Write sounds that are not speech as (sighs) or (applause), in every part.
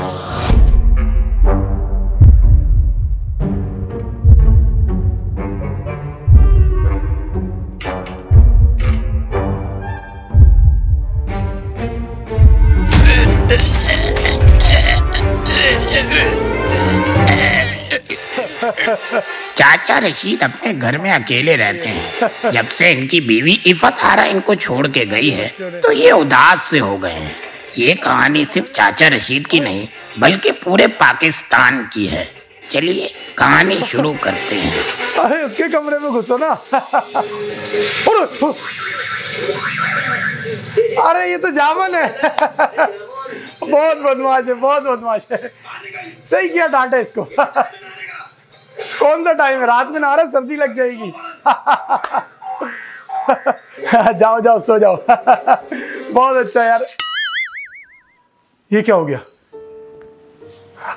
(laughs) चाचा रशीद अपने घर में अकेले रहते हैं। जब से इनकी बीवी इफत आरा इनको छोड़ के गई है तो ये उदास से हो गए हैं। ये कहानी सिर्फ़ चाचा रशीद की नहीं, बल्कि पूरे पाकिस्तान की है। चलिए, कहानी शुरू करते हैं। अरे, उसके कमरे में घुसो ना। अरे, ये तो जामन है। बहुत बदमाश है, बहुत बदमाश है। सही किया डांटा इसको। कौन सा टाइम है? रात में ना रहा, सर्दी लग जाएगी। जाओ जाओ, सो जाओ। बहुत अच्छा यार। ये क्या हो गया?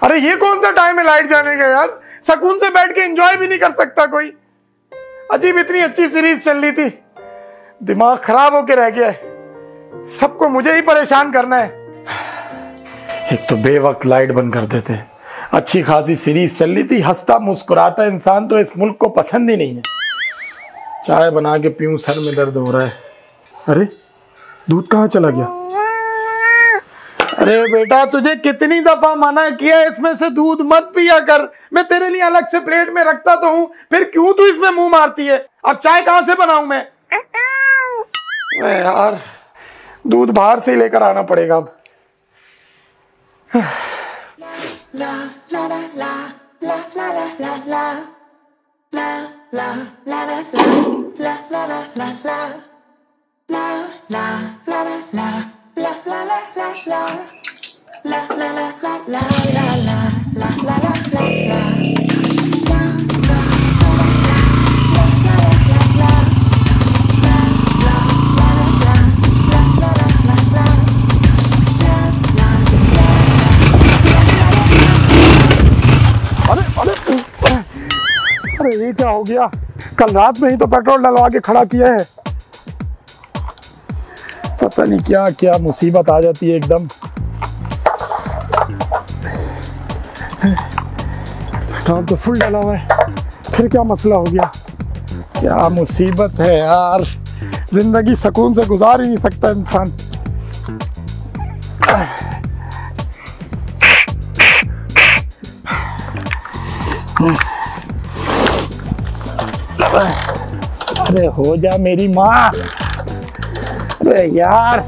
अरे ये कौन सा टाइम है लाइट जाने का यार? सकून से बैठ के एंजॉय भी नहीं कर सकता कोई। अजीब इतनी अच्छी सीरीज़ चल रही थी। दिमाग खराब होके रह गया है। सबको मुझे ही परेशान करना है। एक तो बेवक्त लाइट बंद कर देते अच्छी खासी सीरीज़ चल रही थी, हंसता मुस्कुराता इंसान तो इस मुल्क को पसंद ही नहीं है। चाय बना के पीऊं सर में दर्द हो रहा है। अरे, दूध कहाँ चला गया? अरे बेटा तुझे कितनी दफ़ा मना किया इसमें से दूध मत पिया कर मैं तेरे लिए अलग से प्लेट में रखता तो हूँ फिर क्यों तू इसमें मुँह मारती है अब चाय कहाँ से बनाऊँ मैं यार दूध बाहर से ही लेकर आना पड़ेगा अब अरे अरे अरे ये क्या हो गया कल रात में ही तो पेट्रोल डलवा के खड़ा किया है पता नहीं क्या क्या मुसीबत आ जाती है एकदम पेट्रोल तो फुल डला हुआ है। फिर क्या मसला हो गया? क्या मुसीबत है यार। ज़िंदगी सुकून से गुजार ही नहीं सकता इंसान। अरे हो जा मेरी माँ। अरे यार।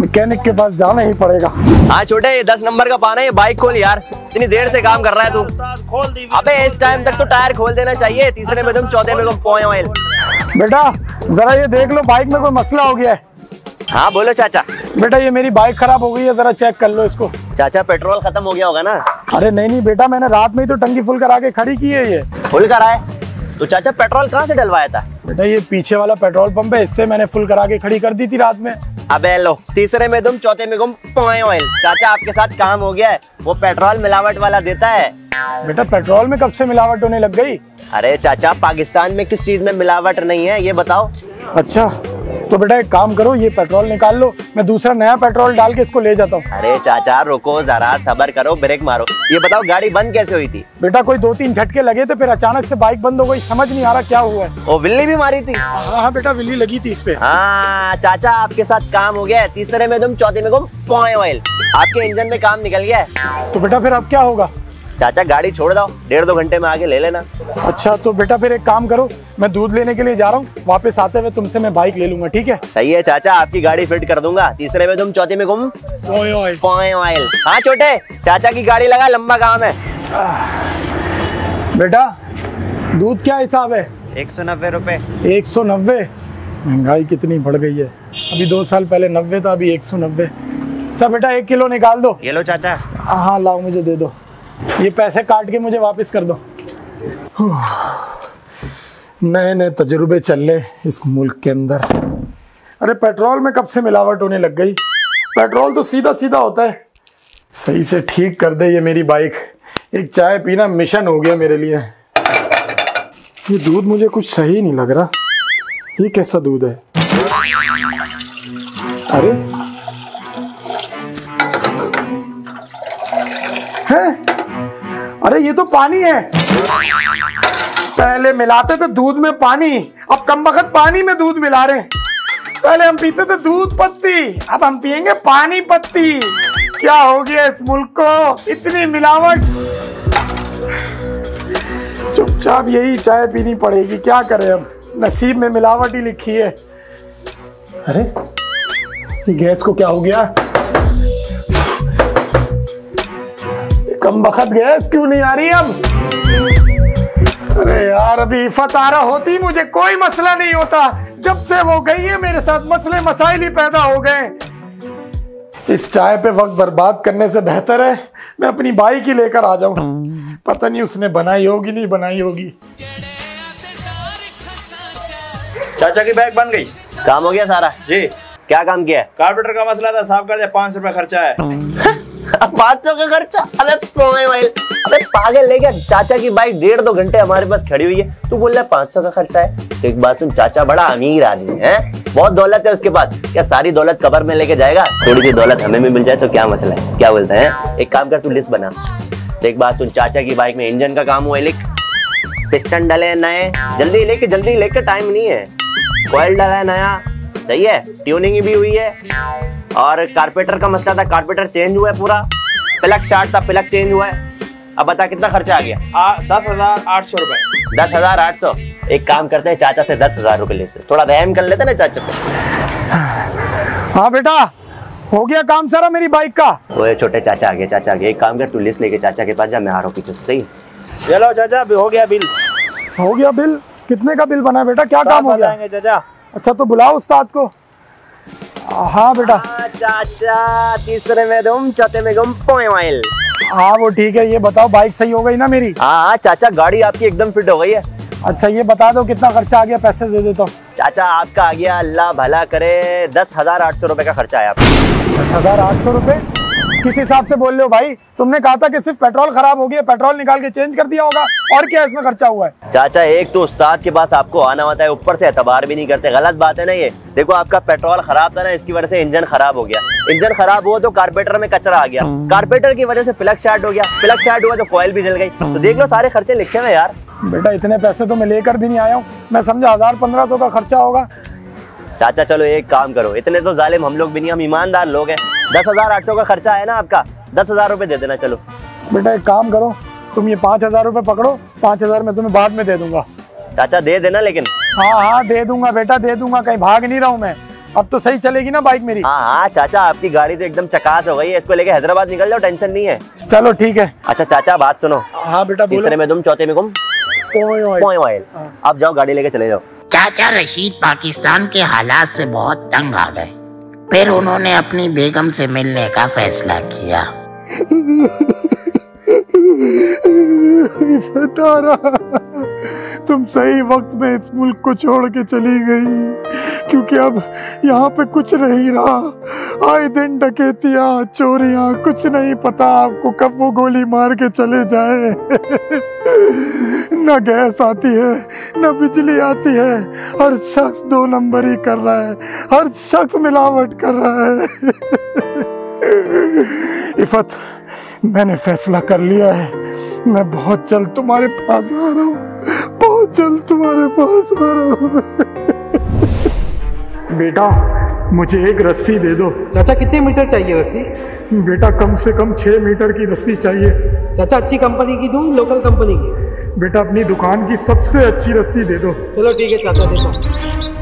मैकेनिक के पास जाना ही पड़ेगा। हाँ छोटे ये दस नंबर का पाना है ये बाइक खोल यार। इतनी देर से काम कर रहा है तू। खोल दी अबे इस टाइम तक तो टायर खोल देना चाहिए। तीसरे में तुम चौथे में ऑयल बेटा जरा ये देख लो बाइक में कोई मसला हो गया है। हाँ बोलो चाचा। बेटा ये मेरी बाइक खराब हो गई है जरा चेक कर लो इसको। चाचा पेट्रोल खत्म हो गया होगा ना? अरे नहीं नहीं बेटा मैंने रात में ही तो टंकी फुल करा के खड़ी की है ये। फुल कर आए तो चाचा पेट्रोल कहाँ से डलवाया था? बेटा ये पीछे वाला पेट्रोल पंप है इससे मैंने फुल करा के खड़ी कर दी थी रात में। अबे लो तीसरे में तुम चौथे में गुम पोए ऑयल चाचा आपके साथ काम हो गया है। वो पेट्रोल मिलावट वाला देता है। बेटा पेट्रोल में कब से मिलावट होने लग गई? अरे चाचा पाकिस्तान में किस चीज़ में मिलावट नहीं है ये बताओ। अच्छा। तो बेटा एक काम करो ये पेट्रोल निकाल लो मैं दूसरा नया पेट्रोल डाल के इसको ले जाता हूँ। अरे चाचा रुको जरा सबर करो ब्रेक मारो। ये बताओ गाड़ी बंद कैसे हुई थी? बेटा कोई दो तीन झटके लगे थे फिर अचानक से बाइक बंद हो गई समझ नहीं आ रहा क्या हुआ है। वो बिल्ली भी मारी थी? हाँ हाँ बेटा बिल्ली लगी थी इस पे। हाँ चाचा आपके साथ काम हो गया तीसरे में तुम चौथे में तुम पॉइंट ऑयल आपके इंजन में काम निकल गया है। तो बेटा फिर अब क्या होगा? चाचा गाड़ी छोड़ दो। डेढ़ दो घंटे में आके ले लेना। अच्छा तो बेटा फिर एक काम करो मैं दूध लेने के लिए जा रहा हूँ। वापस आते हुए तुमसे मैं बाइक ले लूँगा ठीक है? सही है चाचा आपकी गाड़ी फिट कर दूँगा। तीसरे में तुम चौथे में पॉइंट ऑयल हाँ छोटे चाचा की गाड़ी लगा लंबा काम है। बेटा दूध क्या हिसाब है? एक सौ नब्बे रुपए। एक सौ नब्बे? महँगाई कितनी बढ़ गई है। अभी दो साल पहले नब्बे था अभी एक सौ नब्बे। अच्छा बेटा एक किलो निकाल दो। ये लो चाचा। हाँ लाओ मुझे दे दो। ये पैसे काट के मुझे वापस कर दो। (sighs) नए नए तजुर्बे चल रहे इस मुल्क के अंदर। अरे, पेट्रोल में कब से मिलावट होने लग गई? पेट्रोल तो सीधा सीधा होता है। सही से ठीक कर दे ये मेरी बाइक। एक चाय पीना मिशन हो गया मेरे लिए। ये दूध मुझे कुछ सही नहीं लग रहा। ये कैसा दूध है? अरे अरे, ये तो पानी है। पहले मिलाते थे दूध में पानी, अब कम वक्त पानी में दूध मिला रहे पहले हम पीते थे दूध पत्ती, अब हम पियेंगे पानी पत्ती। क्या हो गया इस मुल्क को? इतनी मिलावट। चुपचाप यही चाय पीनी पड़ेगी, क्या करें अब? नसीब में मिलावट ही लिखी है। अरे गैस को क्या हो गया? कम बखत गैस क्यों नहीं आ रही अब? अरे यार अभी इफत आ रहा होती मुझे कोई मसला नहीं होता। जब से वो गई है मेरे साथ मसले मसाइल ही पैदा हो गए इस चाय पे वक्त बर्बाद करने से बेहतर है। मैं अपनी बाइक ही लेकर आ जाऊँ। पता नहीं उसने बनाई होगी नहीं बनाई होगी। चाचा की बैग बन गई। काम हो गया सारा? जी। क्या काम किया? कारपेंटर का मसला था साफ़ कर दिया पाँच सौ रुपया खर्चा है। का खर्चा। अबे पोए अबे पागल चाचा की बाइक डेढ़ दो घंटे हमारे पास खड़ी हुई है। तू बोल रहा सौ का खर्चा है? तो एक बात सुन, चाचा बड़ा अमीर आदमी है बहुत दौलत है उसके पास। क्या सारी दौलत कबर में लेके जाएगा? थोड़ी सी दौलत हमें भी मिल जाए तो क्या मसला है? क्या बोलते हैं? एक काम कर, तू लिस्ट बना। तो एक बात सुन, चाचा की बाइक में इंजन का काम हुआ लिख पिस्टन डले नए। जल्दी लेके जल्दी लेके टाइम नहीं है। कोयल डला है नया। सही है? ट्यूनिंग भी हुई है। और कारपेटर का मसला था कारपेटर चेंज हुआ है पूरा। प्लग शार्ट था प्लग चेंज हुआ है। अब बता कितना खर्चा आ गया? आ, दस हज़ार आठ सौ रुपए। दस हज़ार आठ सौ। एक काम करते हैं चाचा से दस हज़ार रुपए लेते थोड़ा रहम कर लेते ना चाचा को हाँ बेटा हो गया काम सारा मेरी बाइक का। ओए छोटे चाचा आ गए चाचा आ गए। एक काम कर तू लिस्ट लेके चाचा के पास जा मैं आ रहा हूँ पीछे से सही? चलो चाचा हो गया बिल। हो गया बिल? कितने का बिल बना बेटा? क्या काम हो गया? चाचा। अच्छा तो बुलाओ उस्ताद को। हाँ बेटा। हाँ, चाचा तीसरे में गुम चौथे में गुम पोए माइल। हाँ वो ठीक है ये बताओ बाइक सही हो गई ना मेरी? हाँ हाँ चाचा गाड़ी आपकी एकदम फिट हो गई है। अच्छा ये बता दो कितना खर्चा आ गया पैसे दे देता हूँ चाचा आपका आ गया अल्लाह भला करे दस हज़ार आठ सौ रूपए का खर्चा आया आपका। दस हज़ार आठ सौ रुपए? किस हिसाब से बोल रहे हो भाई? तुमने कहा था कि सिर्फ़ पेट्रोल खराब हो गया पेट्रोल निकाल के चेंज कर दिया होगा। और क्या इसमें खर्चा हुआ है? चाचा एक तो उस्ताद के पास आपको आना होता है ऊपर से एतबार भी नहीं करते। गलत बात है ना ये। देखो आपका पेट्रोल खराब था ना इसकी वजह से इंजन खराब हो गया। इंजन खराब हुआ तो कारपेटर में कचरा आ गया। कारपेटर की वजह से प्लग शार्ट हो गया। प्लग शार्ट हुआ तो कॉयल भी जल गई। तो देख लो सारे खर्चे लिखे हुए यार। बेटा इतने पैसे तो मैं लेकर भी नहीं आया हूँ। मैं समझा हज़ार पंद्रह सौ का खर्चा होगा। चाचा चलो एक काम करो। इतने तो जालिम हम लोग भी नहीं हम ईमानदार लोग हैं। दस हज़ार आठ सौ का खर्चा है ना आपका? दस हज़ार रुपए दे देना चलो। बेटा एक काम करो तुम ये पाँच हज़ार रुपये पकड़ो पाँच हज़ार मैं तुम्हें बाद में दे दूँगा। चाचा दे देना लेकिन। हाँ हाँ दे दूँगा बेटा दे दूँगा कहीं भाग नहीं रहा हूँ मैं। अब तो सही चलेगी ना बाइक मेरी? हाँ हाँ चाचा आपकी गाड़ी तो एकदम चकास हो गई है इसको लेके हैदराबाद निकल जाओ टेंशन नहीं है। चलो ठीक है। अच्छा चाचा बात सुनो। हाँ बेटा तीसरे में तुम चौथे में ओए। ऑयल आप जाओ गाड़ी लेके चले जाओ। चाचा रशीद पाकिस्तान के हालात से बहुत तंग आ गए। फिर उन्होंने अपनी बेगम से मिलने का फैसला किया। बता तुम सही वक्त में इस मुल्क को छोड़ के चली गई, क्योंकि अब यहाँ पे कुछ नहीं रहा। आए दिन डकैतियाँ, चोरियाँ, कुछ नहीं पता आपको कब वो गोली मार के चले जाए। न गैस आती है, न बिजली आती है। हर शख्स दो नंबर ही कर रहा है, हर शख्स मिलावट कर रहा है। इफत मैंने फैसला कर लिया है। मैं बहुत जल्द तुम्हारे पास आ रहा हूँ। बहुत जल्द तुम्हारे पास आ रहा हूँ। बेटा मुझे एक रस्सी दे दो। चाचा कितने मीटर चाहिए रस्सी? बेटा कम से कम छह मीटर की रस्सी चाहिए। चाचा अच्छी कंपनी की दूँ लोकल कंपनी की? बेटा अपनी दुकान की सबसे अच्छी रस्सी दे दो। चलो ठीक है चाचा देता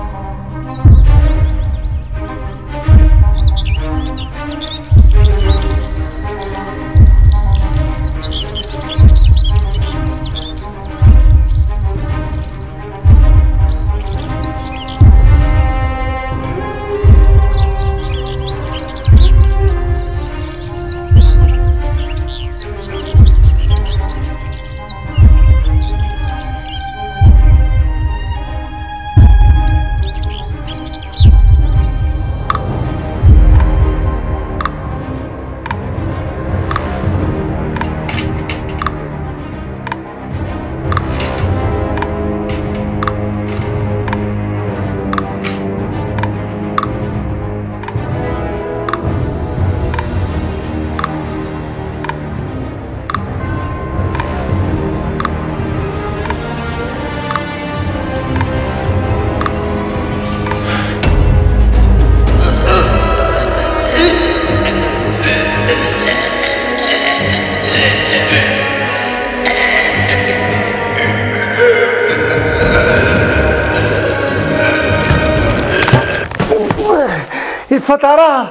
रहा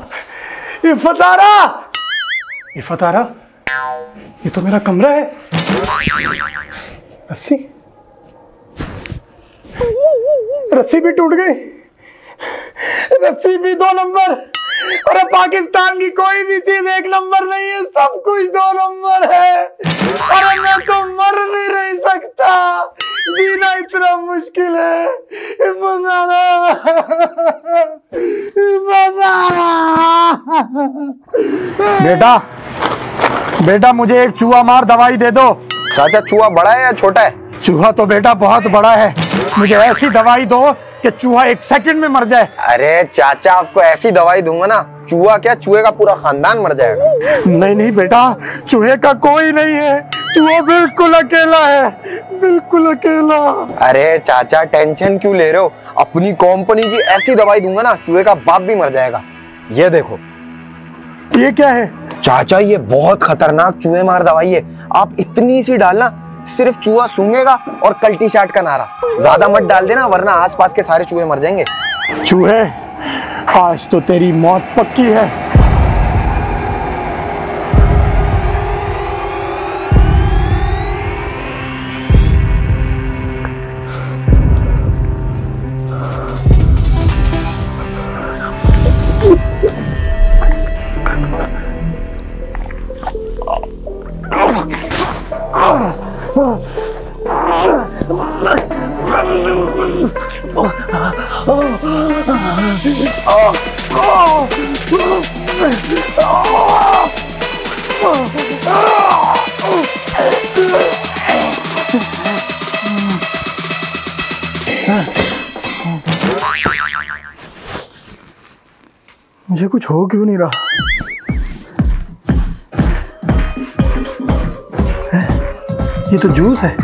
रहा इफ्फत आ रहा ये तो मेरा कमरा है। रस्सी। रस्सी भी टूट गई। रस्सी भी दो नंबर। अरे पाकिस्तान की कोई भी चीज़ एक नंबर नहीं है, सब कुछ दो नंबर है। अरे मैं तो मर नहीं सकता। जीना इतना मुश्किल है। बेटा बेटा मुझे एक चूहा मार दवाई दे दो। चाचा चूहा बड़ा है या छोटा है? चूहा तो बेटा बहुत बड़ा है। मुझे ऐसी दवाई दो कि चूहा एक सेकंड में मर जाए। अरे चाचा आपको ऐसी दवाई दूँगा ना चूहा क्या चूहे का पूरा खानदान मर जाएगा। नहीं नहीं बेटा चूहे का कोई नहीं है। चूहा बिल्कुल अकेला है बिल्कुल अकेला। अरे चाचा टेंशन क्यों ले रहे हो? अपनी कंपनी की ऐसी दवाई दूँगा ना चूहे का बाप भी मर जाएगा। ये देखो। ये क्या है? चाचा ये बहुत खतरनाक चूहे मार दवाई है। आप इतनी सी डालना सिर्फ़ चूहा सूंघेगा और कल्टी चाट का नारा। ज़्यादा मत डाल देना, वरना आसपास के सारे चूहे मर जाएँगे। चूहे, आज तो तेरी मौत पक्की है। मुझे कुछ हो क्यों नहीं रहा? ये तो जूस है।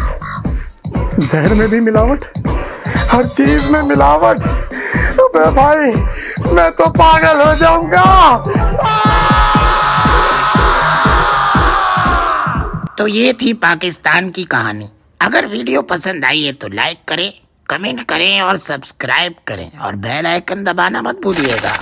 जहर में भी मिलावट, हर चीज़ में मिलावट। अबे भाई, मैं तो पागल हो जाऊँगा। तो ये थी पाकिस्तान की कहानी। अगर वीडियो पसंद आई है तो लाइक करें कमेंट करें और सब्सक्राइब करें और बेल आइकन दबाना मत भूलिएगा।